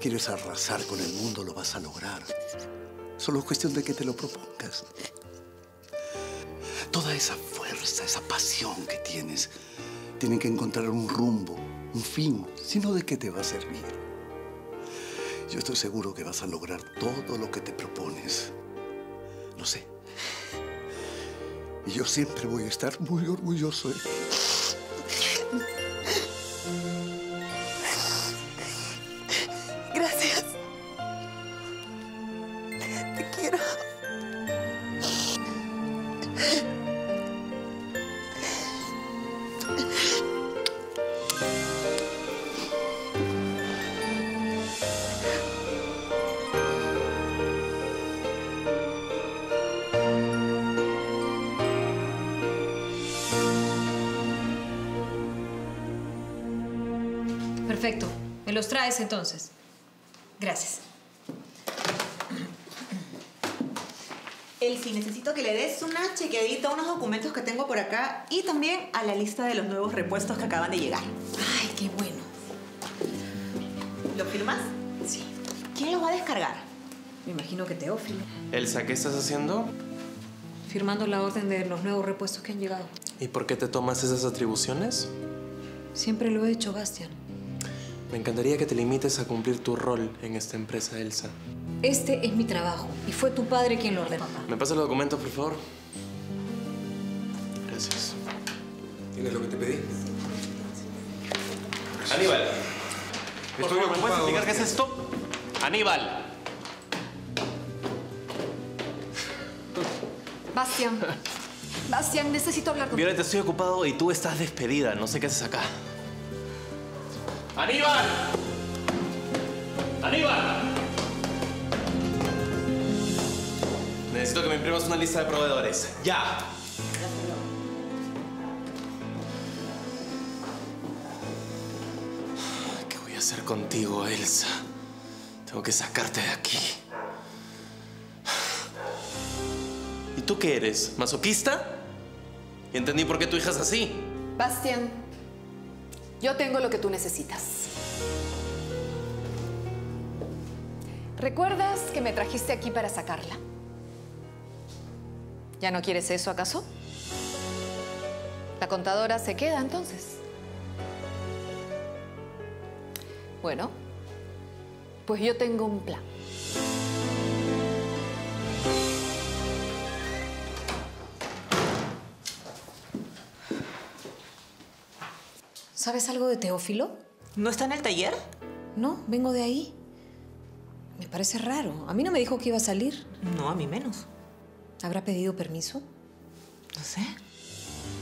quieres arrasar con el mundo, lo vas a lograr. Solo es cuestión de que te lo propongas. Toda esa fuerza, esa pasión que tienes, tienen que encontrar un rumbo, un fin. Si no, ¿de qué te va a servir? Yo estoy seguro que vas a lograr todo lo que te propones. Lo sé. Y yo siempre voy a estar muy orgulloso de ti. Perfecto. Me los traes entonces. Gracias. Elsie, necesito que le des una chequeadita a unos documentos que tengo por acá y también a la lista de los nuevos repuestos que acaban de llegar. Ay, qué bueno. ¿Lo firmas? Sí. ¿Quién los va a descargar? Me imagino que Teófilo. Elsa, ¿qué estás haciendo? Firmando la orden de los nuevos repuestos que han llegado. ¿Y por qué te tomas esas atribuciones? Siempre lo he hecho, Bastian. Me encantaría que te limites a cumplir tu rol en esta empresa, Elsa. Este es mi trabajo y fue tu padre quien lo ordenó. ¿Me pasas los documentos, por favor? Gracias. ¿Tienes lo que te pedí? Aníbal. Por Estoy favor, ¿me puedes ocupado, explicar qué es esto? Aníbal. Bastian. Bastian, necesito hablar contigo. Violeta, estoy ocupado y tú estás despedida. No sé qué haces acá. ¡Aníbal! ¡Aníbal! Necesito que me imprimas una lista de proveedores. ¡Ya! ¿Qué voy a hacer contigo, Elsa? Tengo que sacarte de aquí. ¿Y tú qué eres? ¿Masoquista? Y entendí por qué tu hija es así. Bastian, yo tengo lo que tú necesitas. ¿Recuerdas que me trajiste aquí para sacarla? ¿Ya no quieres eso, acaso? La contadora se queda entonces. Bueno, pues yo tengo un plan. ¿Sabes algo de Teófilo? ¿No está en el taller? No, vengo de ahí. Me parece raro. A mí no me dijo que iba a salir. No, a mí menos. ¿Habrá pedido permiso? No sé.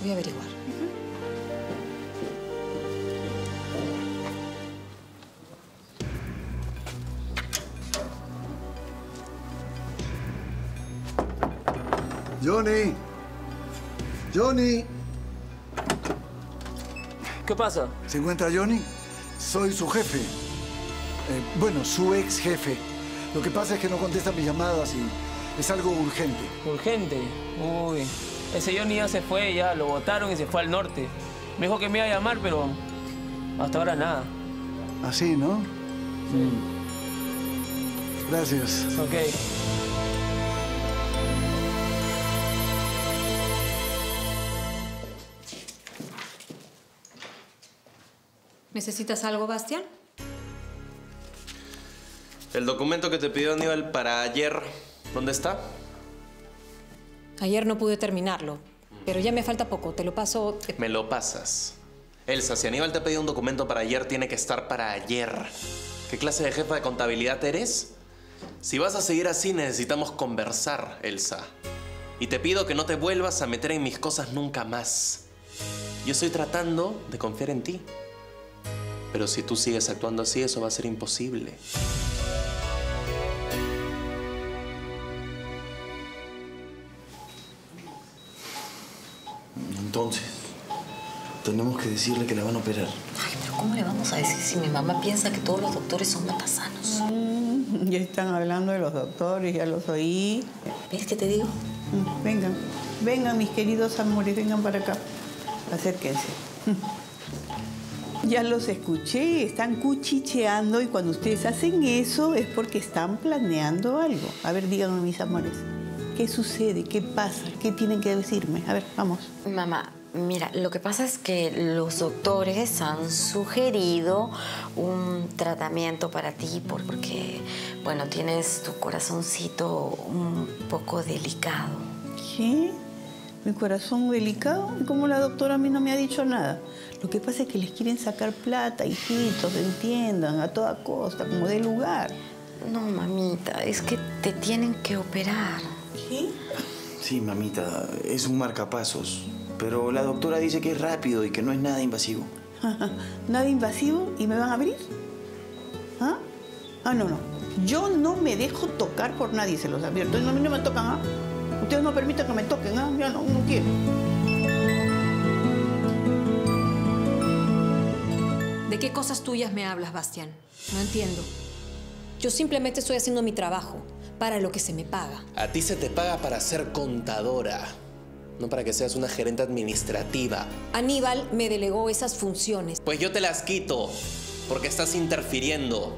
Voy a averiguar. Johnny. Johnny. ¿Qué pasa? ¿Se encuentra Johnny? Soy su jefe. Eh, bueno, su ex jefe. Lo que pasa es que no contesta mis llamadas y es algo urgente. Urgente. Uy. Ese Johnny ya se fue, ya lo botaron y se fue al norte. Me dijo que me iba a llamar, pero hasta ahora nada. Así, ¿no? Gracias. Ok. ¿Necesitas algo, Bastian? El documento que te pidió Aníbal para ayer, ¿dónde está? Ayer no pude terminarlo, pero ya me falta poco. Te lo paso. eh, Me lo pasas. Elsa, si Aníbal te ha pedido un documento para ayer, tiene que estar para ayer. ¿Qué clase de jefa de contabilidad eres? Si vas a seguir así, necesitamos conversar, Elsa. Y te pido que no te vuelvas a meter en mis cosas nunca más. Yo estoy tratando de confiar en ti. Pero si tú sigues actuando así, eso va a ser imposible. Entonces, tenemos que decirle que la van a operar. Ay, pero ¿cómo le vamos a decir si mi mamá piensa que todos los doctores son matasanos? Mm, Ya están hablando de los doctores, ya los oí. ¿Ves qué te digo? Mm, Vengan, vengan mis queridos amores, vengan para acá. Acérquense. Ya los escuché, están cuchicheando y cuando ustedes hacen eso es porque están planeando algo. A ver, díganme, mis amores, ¿qué sucede? ¿Qué pasa? ¿Qué tienen que decirme? A ver, vamos. Mamá, mira, lo que pasa es que los doctores han sugerido un tratamiento para ti por- porque, bueno, tienes tu corazoncito un poco delicado. ¿Qué? ¿Mi corazón delicado? ¿Y cómo la doctora a mí no me ha dicho nada? Lo que pasa es que les quieren sacar plata, hijitos, entiendan, a toda costa, como de lugar. No, mamita, es que te tienen que operar. ¿Qué? Sí, mamita, es un marcapasos. Pero la doctora dice que es rápido y que no es nada invasivo. ¿Nada invasivo y me van a abrir? ¿Ah? Ah, no, no. Yo no me dejo tocar por nadie, se los advierto. No, a mí no me tocan, ¿ah? Ustedes no permiten que me toquen, ¿ah? Ya no, no quiero. ¿De qué cosas tuyas me hablas, Bastián? No entiendo. Yo simplemente estoy haciendo mi trabajo para lo que se me paga. A ti se te paga para ser contadora, no para que seas una gerente administrativa. Aníbal me delegó esas funciones. Pues yo te las quito, porque estás interfiriendo.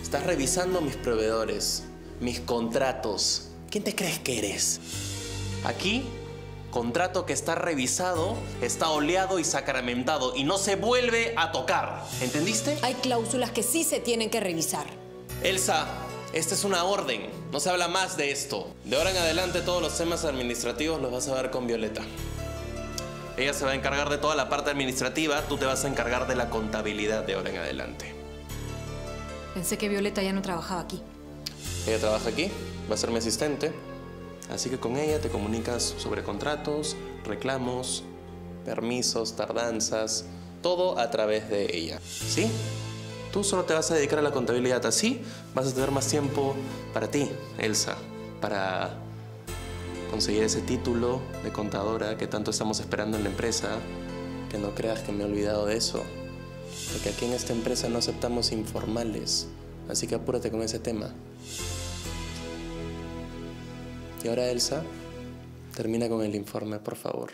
Estás revisando mis proveedores, mis contratos. ¿Quién te crees que eres? Aquí, contrato que está revisado, está oleado y sacramentado y no se vuelve a tocar. ¿Entendiste? Hay cláusulas que sí se tienen que revisar. Elsa, esta es una orden. No se habla más de esto. De ahora en adelante todos los temas administrativos los vas a ver con Violeta. Ella se va a encargar de toda la parte administrativa, tú te vas a encargar de la contabilidad de ahora en adelante. Pensé que Violeta ya no trabajaba aquí. Ella trabaja aquí, va a ser mi asistente, así que con ella te comunicas sobre contratos, reclamos, permisos, tardanzas, todo a través de ella. ¿Sí? Tú solo te vas a dedicar a la contabilidad, así vas a tener más tiempo para ti, Elsa, para conseguir ese título de contadora que tanto estamos esperando en la empresa. Que no creas que me he olvidado de eso. Porque aquí en esta empresa no aceptamos informales. Así que apúrate con ese tema. Y ahora, Elsa, termina con el informe, por favor.